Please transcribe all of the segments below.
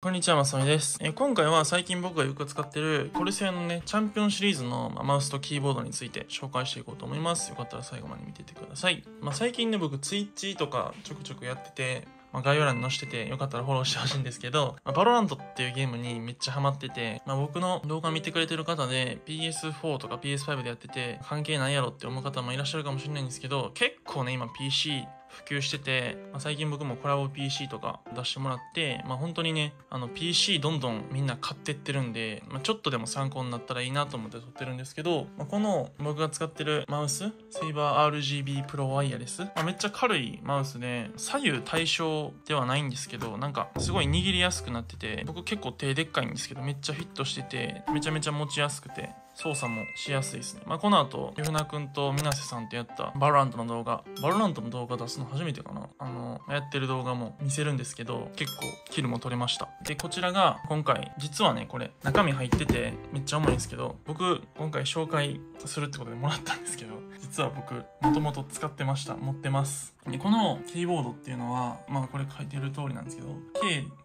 こんにちは、まさのりです。えー今回は最近僕がよく使ってる Corsair のね、チャンピオンシリーズのまマウスとキーボードについて紹介していこうと思います。よかったら最後まで見ててください。まあ、最近ね、僕 Twitch とかちょくちょくやってて、まあ、概要欄に載せててよかったらフォローしてほしいんですけど、まあ、 VALORANT っていうゲームにめっちゃハマってて、まあ、僕の動画見てくれてる方で PS4 とか PS5 でやってて関係ないやろって思う方もいらっしゃるかもしれないんですけど結構ね今 PC 普及してて、まあ、最近僕もコラボ PC とか出してもらって、まあ、本当にねあの PC どんどんみんな買ってってるんで、まあ、ちょっとでも参考になったらいいなと思って撮ってるんですけど、まあ、この僕が使ってるマウスセイバー RGB プロワイヤレス、まあ、めっちゃ軽いマウスで左右対称ではないんですけどなんかすごい握りやすくなってて僕結構手でっかいんですけどめっちゃフィットしててめちゃめちゃ持ちやすくて。操作もしやすいですね。まあ、この後、ゆふなくんとみなせさんとやった VALORANT の動画、 VALORANT の動画出すの初めてかなあの、やってる動画も見せるんですけど、結構キルも取れました。で、こちらが今回、実はね、これ、中身入ってて、めっちゃ重いんですけど、僕、今回紹介するってことでもらったんですけど、実は僕、もともと使ってました。持ってます。で、このキーボードっていうのは、まあこれ書いてる通りなんですけど、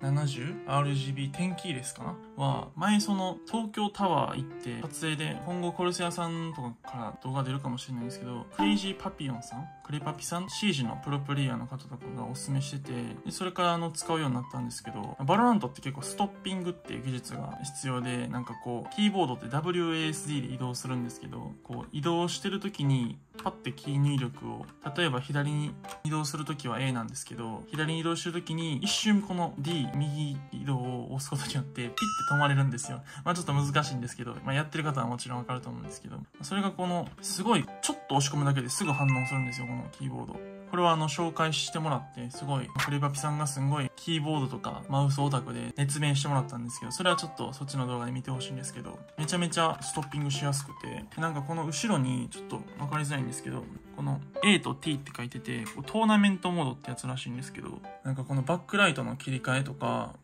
K70RGB10 キーレスかな？は、前その東京タワー行って撮影で、今後 Corsair さんとかから動画出るかもしれないんですけど、クレイジーパピヨンさんクレパピさんシージのプロプレイヤーの方とかがおすすめしてて、でそれからあの使うようになったんですけど、 VALORANT って結構ストッピングっていう技術が必要で、なんかこう、キーボードって WASD で移動するんですけど、こう移動してる時にパッてキー入力を、例えば左に移動するときは A なんですけど、左に移動してるときに一瞬この D、右移動を押すことによってピッて止まれるんですよ。まあちょっと難しいんですけど、まあやってる方はもちろんわかると思うんですけど、それがこの、すごい、ちょっと押し込むだけですぐ反応するんですよ、のキーボード。これはあの紹介してもらってすごいクレバピさんがすごいキーボードとかマウスオタクで熱弁してもらったんですけどそれはちょっとそっちの動画で見てほしいんですけどめちゃめちゃストッピングしやすくてなんかこの後ろにちょっと分かりづらいんですけどこの A と T って書いててトーナメントモードってやつらしいんですけどなんかこのバックライトの切り替えとか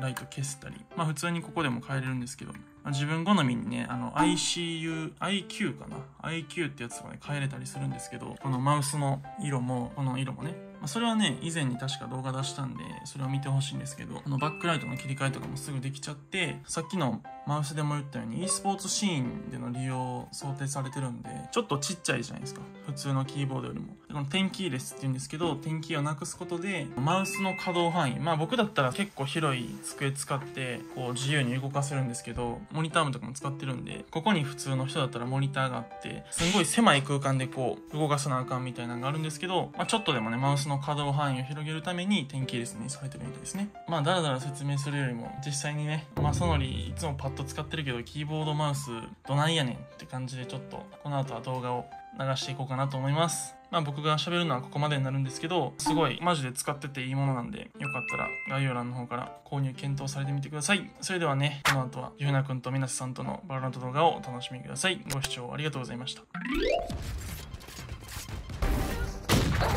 ライト消したり。まあ普通にここでも変えれるんですけど。まあ自分好みにねあの ICU IQ かな。IQ ってやつがね変えれたりするんですけど。このマウスの色もこの色もね。まあそれはね以前に確か動画出したんでそれを見てほしいんですけど。このバックライトの切り替えとかもすぐできちゃってさっきのマウスでも言ったように e スポーツシーンでの利用を想定されてるんでちょっとちっちゃいじゃないですか。普通のキーボードよりも。この点キーレスって言うんですけど点キーをなくすことでマウスの可動範囲。まあ僕だったら結構広い机使ってこう自由に動かせるんですけどモニターもとかも使ってるんでここに普通の人だったらモニターがあってすごい狭い空間でこう動かさなあかんみたいなのがあるんですけど、まあ、ちょっとでもねマウスの可動範囲を広げるために点キーレスにされてるみたいですね。まあだらだら説明するよりも実際にねまあそのりいつもパッド使ってるけどキーボードマウスどないやねんって感じでちょっとこの後は動画を流していこうかなと思います。まあ僕が喋るのはここまでになるんですけどすごいマジで使ってていいものなんでよかったら概要欄の方から購入検討されてみてください。それではねこの後はゆうなくんとみなさんとの VALORANT 動画をお楽しみください。ご視聴ありがとうございました。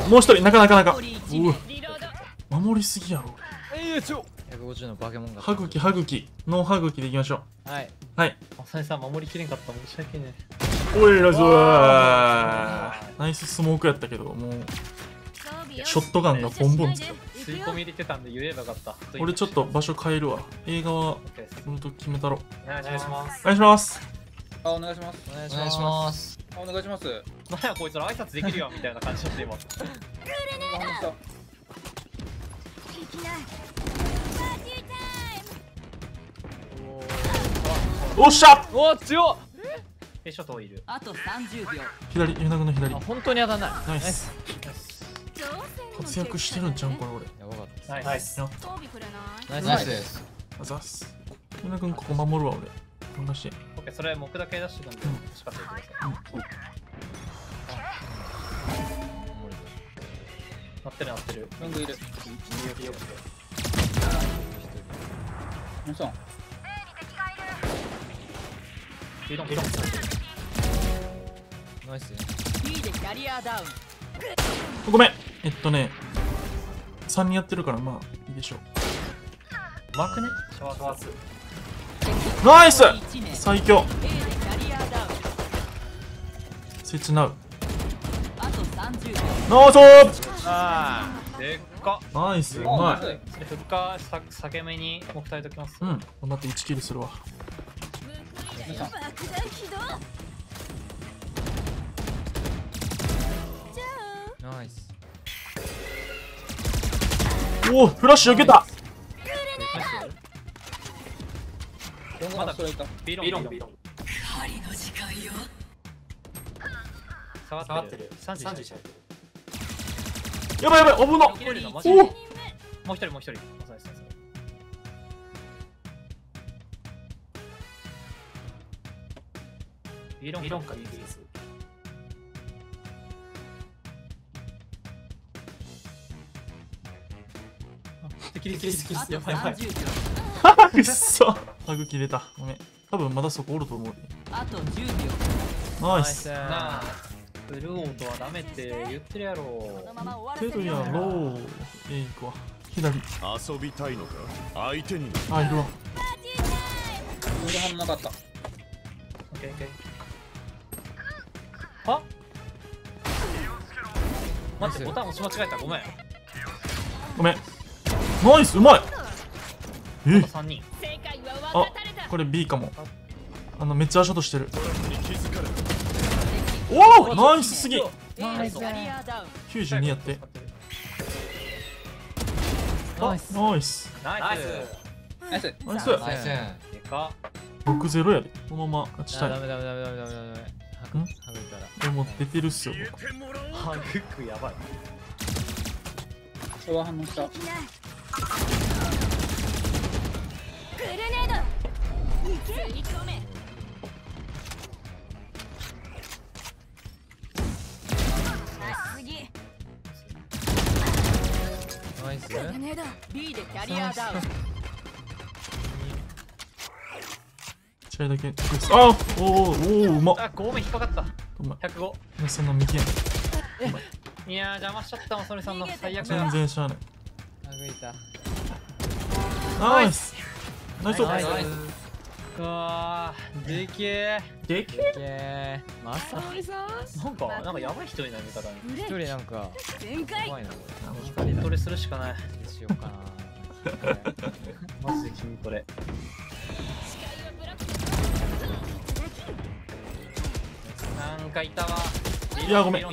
もう一人なかなかなか。守りすぎやろ。150のバケモンが。歯茎歯茎。ノー歯茎でいきましょう。はい。はい。まさにさん守りきれんかった。申し訳ねおいラズおはー。ナイススモークやったけどもう。ショットガンがボンボンつく吸い込み入れてたんで言えばよかった。俺ちょっと場所変えるわ。映画はこの時決めたろお願いします。お願いします。あ、お願いします。お願いします。あ、お願いします。わかなんやこいつら挨拶できるよみたいな感じだって今。りました。おっしゃ。おお強っ。ペショトいるあと30秒左ユナグの左あ本当に当たんないナイス活躍してるんちゃうんこれ俺やばかっナイスナイスやっ装備くれないた。ナイスです。あざっすユナグここ守るわ俺任して OK それ木だけ出してくんでうんもしかしてください乗ってる乗ってるロングいる。モンソン。ビロンビロンナイス。B でキャリアダウン。ごめん。えっとね3人やってるからまあいいでしょう。まくね。シャワーシャワースうナイス！1名。最強。A でキャリアダウン。切なうあと30秒。ナイスああでっか。ナイスうあまい。ふっかさ避け目に目体ときます。うん。こんなって1キルするわナイスおおフラッシュ受けた。ロングのストレートビロン。ビロン。ビロン下がってる。30じゃやばいやばい危なおもう一人もう一人ビロンビロンかビーズ敵敵敵あとやばいやばい。30秒くっそハグ切れた。ごめん。多分まだそこおると思うあと10秒ナイス。なあブルーオートはダメって言ってるやろ。このまま終わらせるてるやよろえいくわ。左。遊びたいのか？相手に。あいるわ。ロング反応なかった。オッケーオッケーは？待ってボタン押し間違えた。ごめん。あごめん。ナイスうまい。え。と3人。あこれ B かも。あのめっちゃ足音してる。に気づかれたおおナイスすぎ。ナイス。キャリアダウン92やって。ナイス。ナイス。ナイス。ナイス。ナイス。ナイス。でか。6-0やで。このまま勝ちたい。あダメダメダメダメダメダメ。はぐんはぐいたら。でも出てるっすよハグックやばいそれは反応したナイス。B でキャリアダウン試合だけ。あおーおーうま。っあごめん引っかかった。うま105いそんな右やん。いやー邪魔しちゃったわそれさんの。最悪全だ然しゃあない。はぐいた。ナイス。ナイスナイスうわーでけえでけいけー。まさみさんなんかなんかやばい人になる味方に一人なんか全開。怖いなこ筋トレするしかない。れしようかな。マジで筋トレかいたわいやごめん。お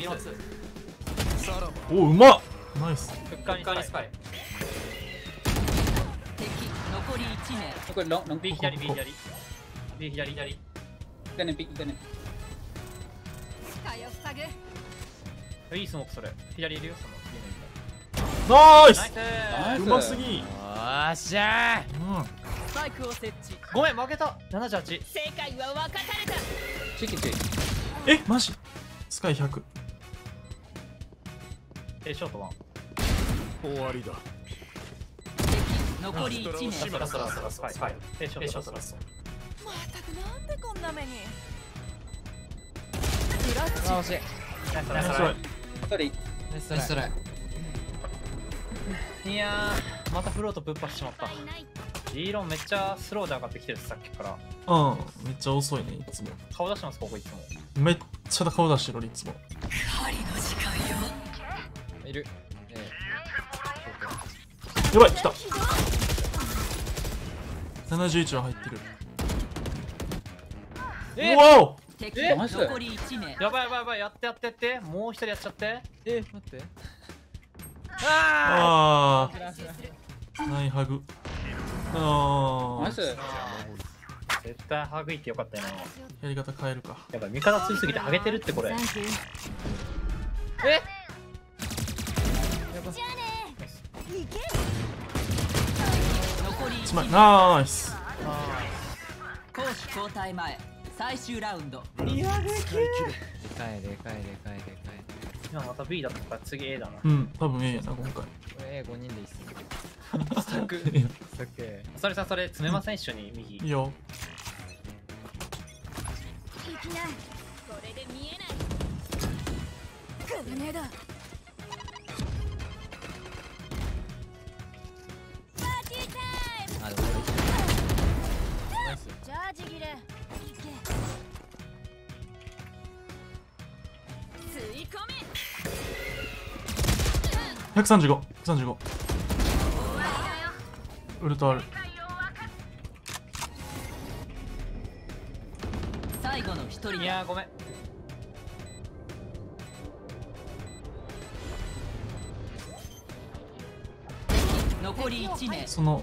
おうまっ。ナイス。フッカーにスパイ。敵残り1名。これロンロング B 左 B 左。B 左左。一回ねピッ一回ね。いいスモークそれ。左いるよそのナイス。うますぎ。よーっしゃうん。スパイクを設置。ごめん負けた。78正解は分かたれた。チキチえマジ？スカイ100えショートワン。終わりだ。敵残り1名。ラストラストラスはいえショートラストまったくなんでこんな目に。ーあ惜し。いナイスライ一人。ナイストラいやーまたフロートぶっぱしちまったリーロンめっちゃスローで上がってきてるさっきから。うんめっちゃ遅いねいつも。顔出してますここいつも。めっちゃ顔出してる俺いつも。いる。え。やばい来た。71は入ってる。え？うわお！敵えマジで？残り1名。やばいやばいやばいやってやって。やってもう一人やっちゃって。ーえ待って。ああー。ナイハグあー。ナイス絶対ハグいてよかったよな。やり方変えるか。やばい味方強すぎてハゲてるってこれ。え？つまり1名ナイス。攻守交代前最終ラウンド。でかいでかいでかいでかい。今また B だったから次 A だな。うん多分ええやな今回。これ A5 人でいいっすねスタックいいよさっけそれさんそれ詰めません？一緒に右いいよ。これで見えない。あでもこれナイスジャージ切れ吸い込め。135、135。ウルトある。最後の一人いだやーごめん。残り1名。その、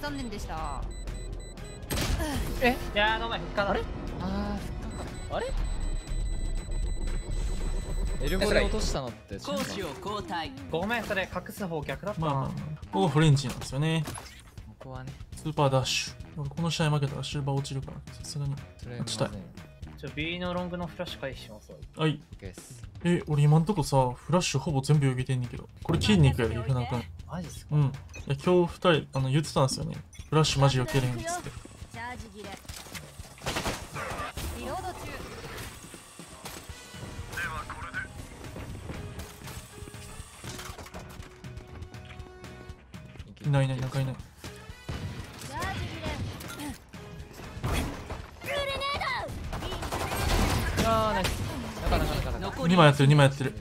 残念でした。いやーごめん。復活あれ？あーあれ？エルボで落としたのって攻守を交代ごめんそれ隠す方逆だったな、まあここフレンチなんですよね。ここはねスーパーダッシュ。俺この試合負けたらシルバー落ちるから、さすがに。落ちたいちょ B のロングのフラッシュ回避しますわはい。え、俺今んとこさ、フラッシュほぼ全部避けてんねんけど。これ切りに行くやで、ゆふなくん。マジっすか？うん。いや、今日二人、あの、言ってたんですよね。フラッシュマジ避けれんっつって。チャージ切れリロード中いないいない、中いない。あーナイスなかなかなかなか残り2枚やってる、2枚やってる。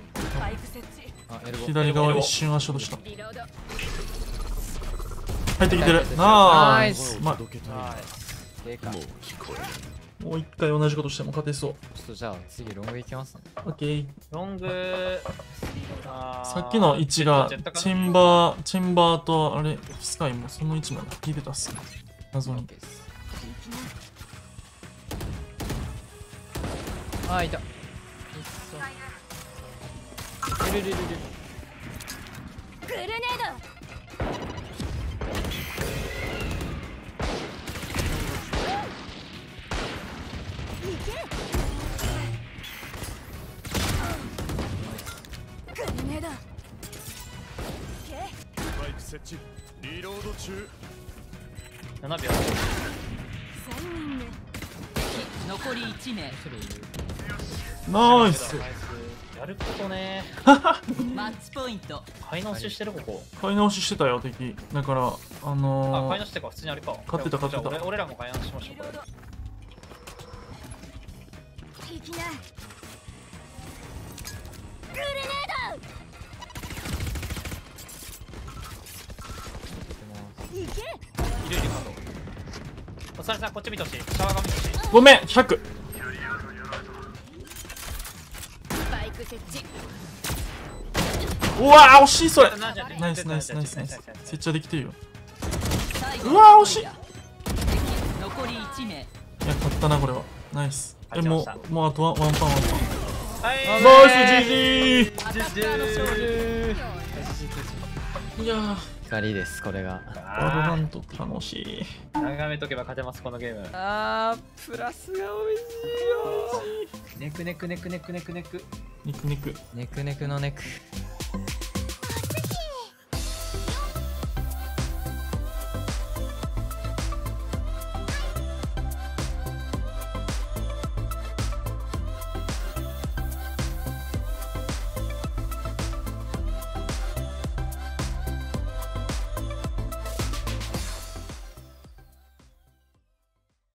左側一瞬足落とした。入ってきてる。ナナイスイス。まいもう一回同じことしても勝てそう。ちょっとじゃあ次ロング行きますねオッケー。ロングあーさっきの位置がチェンバー、チェンバーとあれ、スカイもその位置まで聞いてたっすね。謎にあーいた。いっそいるいるいるいる設置。リロード中。7秒。残り1名。それいるナイス。やることね。マッチポイント。買い直ししてるここ。買い直ししてたよ、敵。だから、ああのー買い直しってか普通にあれか。買ってた買ってた。俺俺らも買い直しましょうこれ。いるいるかとおされさんこっち見てほしいシャワーが見てほしいごめん !100! スパイク設置うわー惜しいそれナイスナイスナイスナイス。接着できてるよ。うわー惜しいの一人だ敵残り1名いや、勝ったな、これは。ナイス。え、もう、もうあとワンワンパンワンパン。はいナイス GG! いやー、光ですこれが。バロラント楽しい。眺めとけば勝てますこのゲーム。あープラスが美味しいよ。ネクネクネクネクネクネク。肉肉。ネクネクのネク